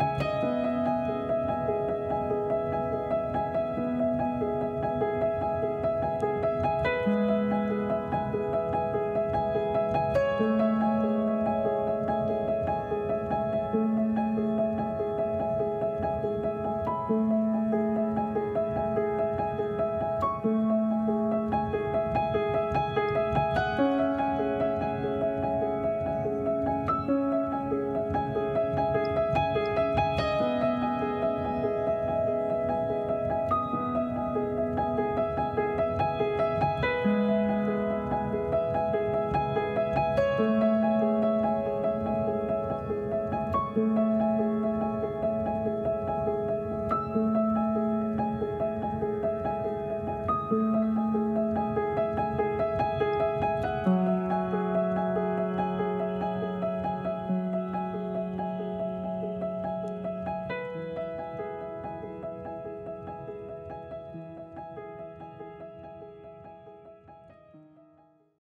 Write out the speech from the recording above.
you